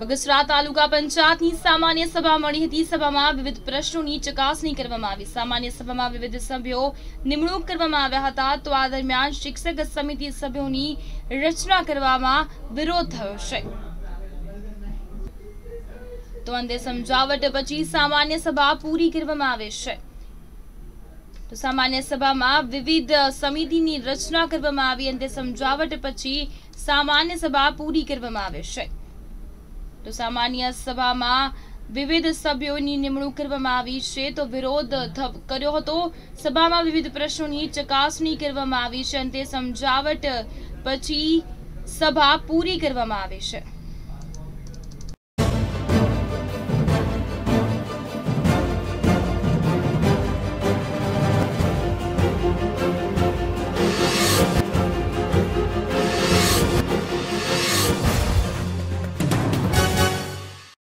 બગસરા તાલુકા પંચાયતની સામાન્ય સભા મળી હતી. સભામાં વિવિધ પ્રશ્નોની ચકાસણી કરવામાં આવી. સામાન્ય સભામાં વિવિધ સભ્યો નિમણૂક કરવામાં આવ્યા હતા. તો આ દરમિયાન શિક્ષક સમિતિ સભ્યોની રચના કરવામાં વિરોધ થયો છે. તો અંતે સમજાવટ પછી સામાન્ય સભા પૂરી કરવામાં આવે છે. તો સામાન્ય સભામાં વિવિધ સમિતિની રચના કરવામાં આવી. અંતે સમજાવટ પછી સામાન્ય સભા પૂરી કરવામાં આવે છે. તો સામાન્ય સભામાં વિવિધ સભ્યોની નિમણૂક કરવામાં આવી છે. તો વિરોધ કર્યો હતો. સભામાં વિવિધ પ્રશ્નોની ચકાસણી કરવામાં આવી છે અને તે સમજાવટ પછી સભા પૂરી કરવામાં આવી છે.